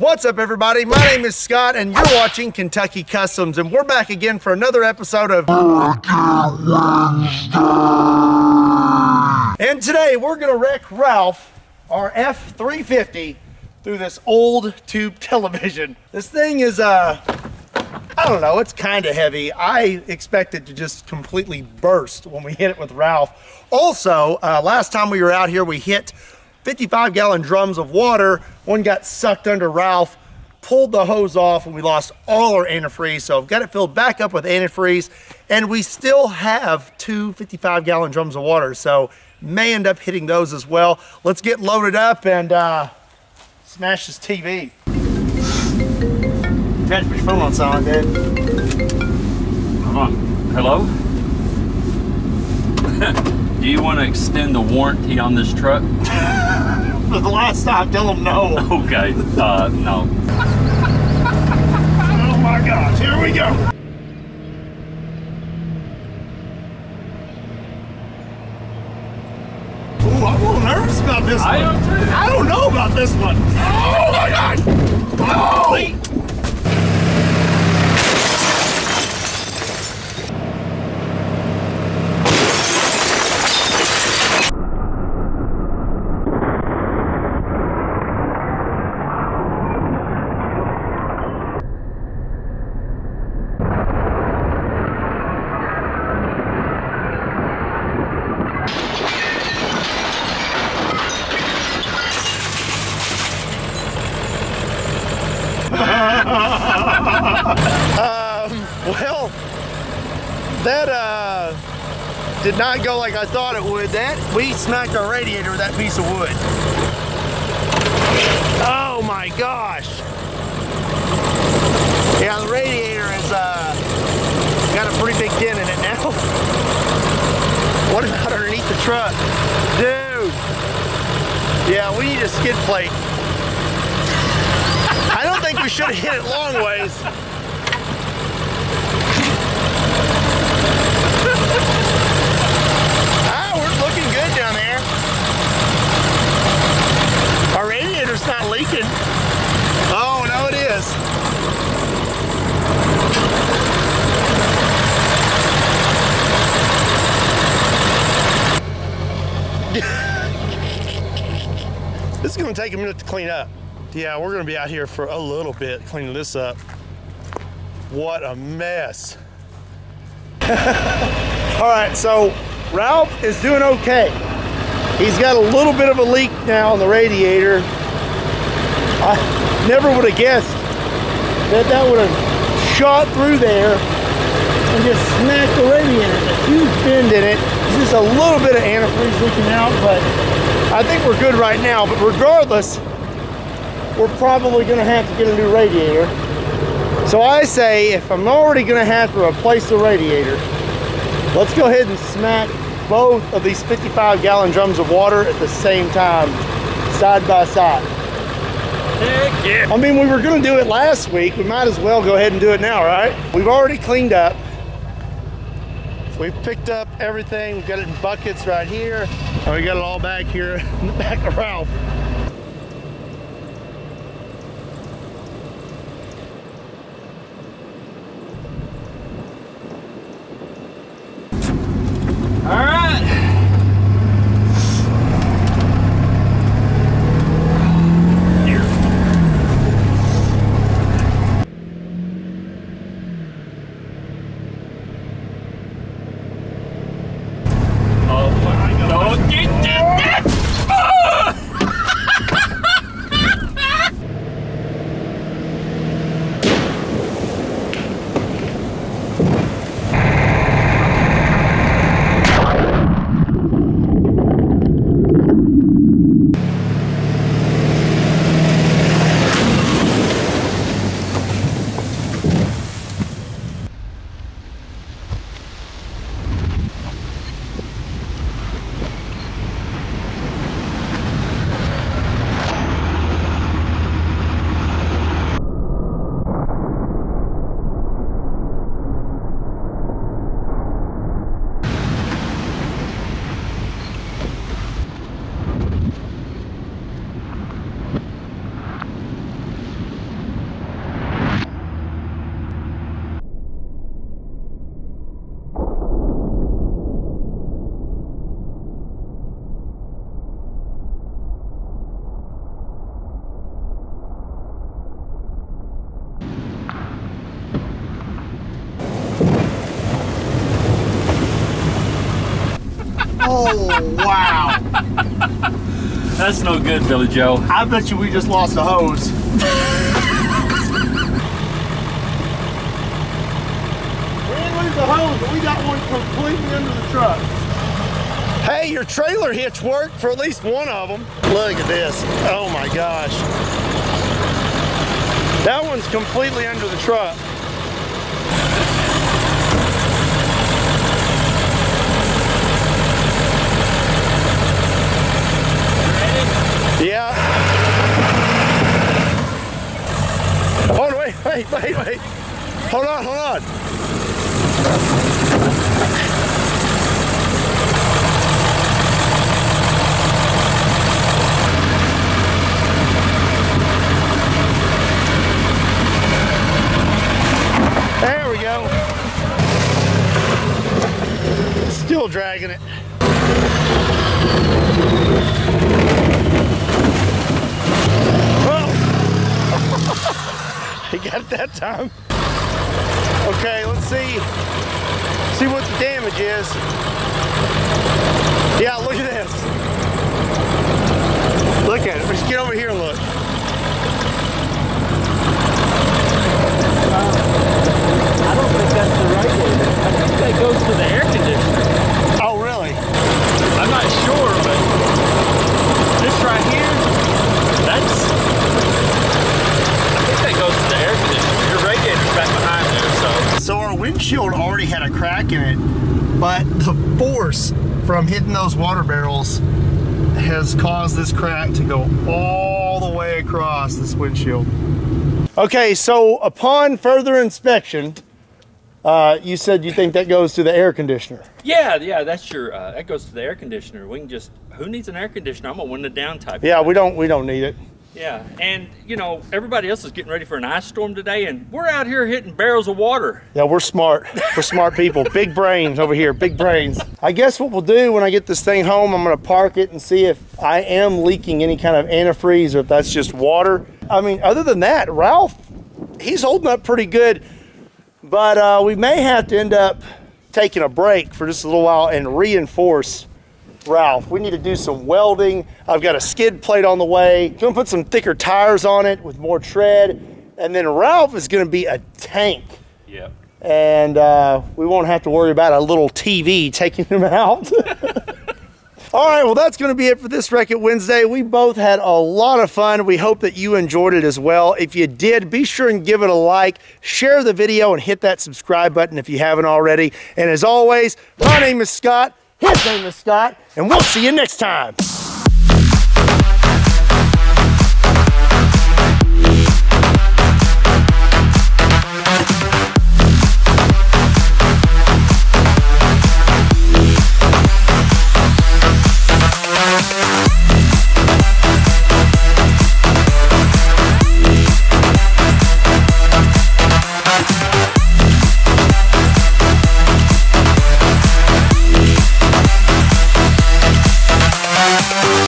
What's up, everybody? My name is Scott, and you're watching Kentucky Kustoms, and we're back again for another episode of And today we're gonna wreck Ralph, our F350, through this old tube television. This thing is, uh, I don't know, it's kind of heavy. I expect it to just completely burst when we hit it with Ralph. Also, uh, last time we were out here, we hit 55 gallon drums of water. One got sucked under Ralph, pulled the hose off, and we lost all our antifreeze. So I've got it filled back up with antifreeze, and we still have two 55 gallon drums of water. So may end up hitting those as well. Let's get loaded up and uh, smash this TV. You had to put your phone on silent, dude. Come on. Hello? Do you want to extend the warranty on this truck? For the last time, tell them no. Okay, uh, no. Oh my gosh, here we go. Ooh, I'm a little nervous about this I one. am too. I don't know about this one. Oh my gosh! Oh! Well, that uh, did not go like I thought it would. That we smacked our radiator with that piece of wood. Oh my gosh! Yeah, the radiator is uh, got a pretty big dent in it now. what about underneath the truck, dude? Yeah, we need a skid plate. I don't think we should have hit it long ways. Ah, we're looking good down there. Our radiator's not leaking. Oh, no it is. this is gonna take a minute to clean up. Yeah, we're gonna be out here for a little bit cleaning this up. What a mess. All right, so Ralph is doing okay. He's got a little bit of a leak now on the radiator. I never would have guessed that that would have shot through there and just smacked the radiator. There's a huge bend in it. There's just a little bit of antifreeze leaking out, but I think we're good right now. But regardless, we're probably gonna have to get a new radiator. So I say, if I'm already gonna have to replace the radiator, let's go ahead and smack both of these 55 gallon drums of water at the same time, side by side. Heck yeah. I mean, we were gonna do it last week. We might as well go ahead and do it now, right? We've already cleaned up. We've picked up everything. We've got it in buckets right here. And we got it all back here in the back of Ralph. All right. Here. Oh my God. Don't get, get, get. Oh, wow. That's no good, Billy Joe. I bet you we just lost a hose. we didn't lose the hose, but we got one completely under the truck. Hey, your trailer hitch worked for at least one of them. Look at this. Oh my gosh. That one's completely under the truck. Yeah. Hold on, wait, wait, wait, wait. Hold on, hold on. There we go. Still dragging it. He got it that time. Okay, let's see. See what the damage is. Yeah, look at this. Look at it. Let's get over here and look. I don't think that's the right way. I think that goes to the air conditioner. Oh, really? I'm not sure, but this right here, that's. I think that goes to the air conditioner. Your radiator's back behind there, so. So our windshield already had a crack in it, but the force from hitting those water barrels has caused this crack to go all the way across this windshield. Okay, so upon further inspection, uh, you said you think that goes to the air conditioner. Yeah, yeah, that's your. Uh, that goes to the air conditioner. We can just. Who needs an air conditioner? I'm gonna win the down type. Yeah, we don't we don't need it. Yeah, and you know everybody else is getting ready for an ice storm today, and we're out here hitting barrels of water. Yeah, we're smart. We're smart people. Big brains over here. Big brains. I guess what we'll do when I get this thing home, I'm going to park it and see if I am leaking any kind of antifreeze or if that's just water. I mean, other than that, Ralph, he's holding up pretty good. But uh, we may have to end up taking a break for just a little while and reinforce Ralph. We need to do some welding. I've got a skid plate on the way. Gonna put some thicker tires on it with more tread. And then Ralph is gonna be a tank Yep. and uh, we won't have to worry about a little TV taking him out. All right, well, that's going to be it for this Wreck It Wednesday. We both had a lot of fun. We hope that you enjoyed it as well. If you did, be sure and give it a like, share the video, and hit that subscribe button if you haven't already. And as always, my name is Scott, his name is Scott, and we'll see you next time.